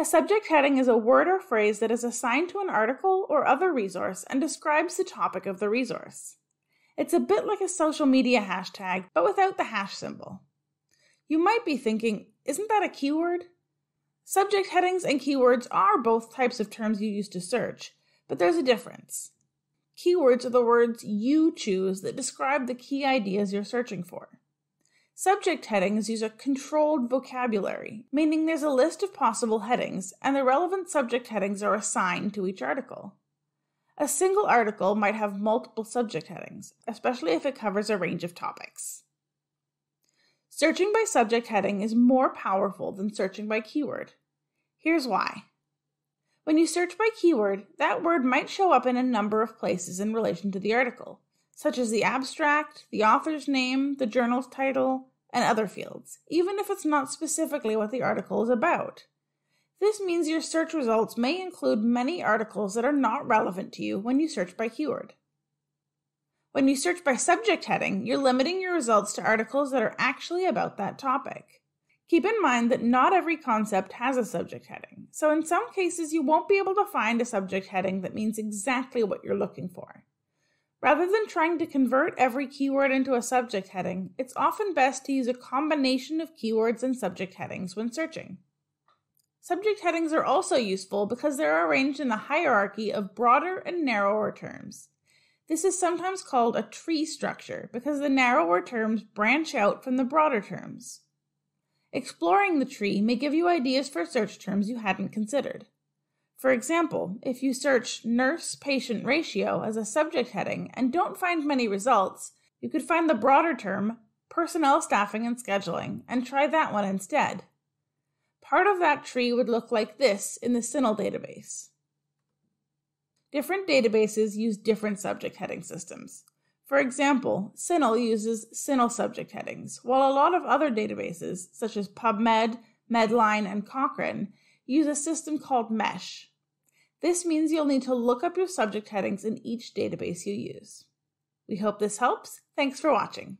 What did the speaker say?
A subject heading is a word or phrase that is assigned to an article or other resource and describes the topic of the resource. It's a bit like a social media hashtag, but without the hash symbol. You might be thinking, isn't that a keyword? Subject headings and keywords are both types of terms you use to search, but there's a difference. Keywords are the words you choose that describe the key ideas you're searching for. Subject headings use a controlled vocabulary, meaning there's a list of possible headings, and the relevant subject headings are assigned to each article. A single article might have multiple subject headings, especially if it covers a range of topics. Searching by subject heading is more powerful than searching by keyword. Here's why. When you search by keyword, that word might show up in a number of places in relation to the article such as the abstract, the author's name, the journal's title, and other fields, even if it's not specifically what the article is about. This means your search results may include many articles that are not relevant to you when you search by keyword. When you search by subject heading, you're limiting your results to articles that are actually about that topic. Keep in mind that not every concept has a subject heading, so in some cases you won't be able to find a subject heading that means exactly what you're looking for. Rather than trying to convert every keyword into a subject heading, it's often best to use a combination of keywords and subject headings when searching. Subject headings are also useful because they're arranged in a hierarchy of broader and narrower terms. This is sometimes called a tree structure because the narrower terms branch out from the broader terms. Exploring the tree may give you ideas for search terms you hadn't considered. For example, if you search nurse patient ratio as a subject heading and don't find many results, you could find the broader term personnel staffing and scheduling and try that one instead. Part of that tree would look like this in the CINAHL database. Different databases use different subject heading systems. For example, CINAHL uses CINAHL subject headings, while a lot of other databases, such as PubMed, Medline, and Cochrane, use a system called MESH. This means you'll need to look up your subject headings in each database you use. We hope this helps. Thanks for watching.